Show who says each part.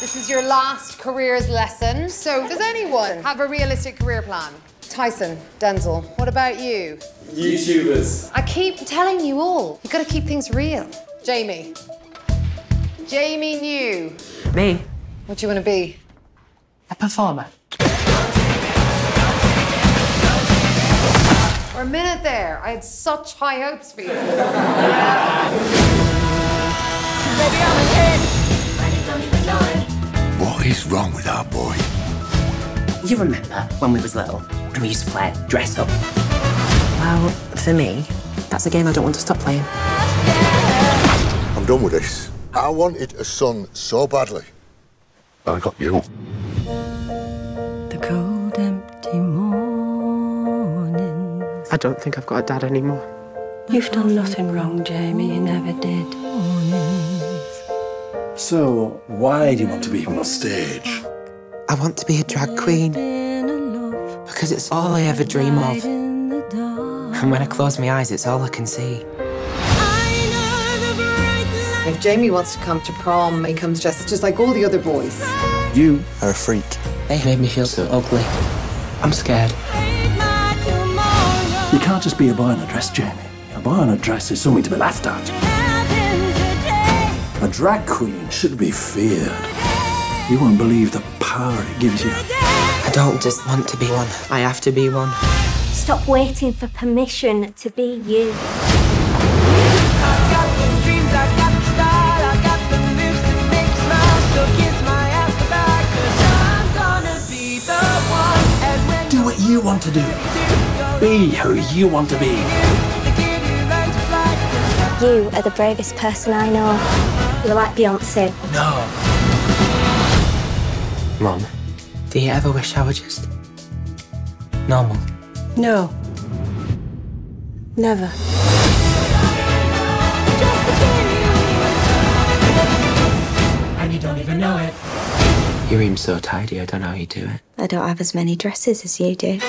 Speaker 1: This is your last careers lesson. So, does anyone have a realistic career plan? Tyson, Denzel, what about you?
Speaker 2: YouTubers.
Speaker 1: I keep telling you all, you've gotta keep things real. Jamie. Jamie New.
Speaker 3: Me?
Speaker 1: What do you wanna be?
Speaker 3: A performer.
Speaker 1: For a minute there, I had such high hopes for you.
Speaker 4: is wrong with our boy?
Speaker 3: You remember when we was little and we used to play dress up? Well, for me, that's a game I don't want to stop playing.
Speaker 4: I'm done with this. I wanted a son so badly. I got you.
Speaker 5: The cold, empty mornings.
Speaker 3: I don't think I've got a dad anymore.
Speaker 5: You've done nothing wrong, Jamie. You never did.
Speaker 6: So, why do you want to be on stage?
Speaker 3: I want to be a drag queen because it's all I ever dream of. And when I close my eyes, it's all I can see.
Speaker 1: If Jamie wants to come to prom, he comes dressed just like all the other boys.
Speaker 6: You are a freak.
Speaker 3: They made me feel so ugly. I'm scared.
Speaker 6: You can't just be a boy in a dress, Jamie. A boy in a dress is something to be laughed at. A drag queen should be feared. You won't believe the power it gives you.
Speaker 3: I don't just want to be one. I have to be one.
Speaker 7: Stop waiting for permission to be you.
Speaker 6: Do what you want to do. Be who you want to be.
Speaker 7: You are the bravest person I know. You're like Beyonce.
Speaker 3: No. Mom, do you ever wish I were just normal?
Speaker 5: No. Never.
Speaker 3: And you don't even know it. Your room's so tidy, I don't know how you do it.
Speaker 7: I don't have as many dresses as you do.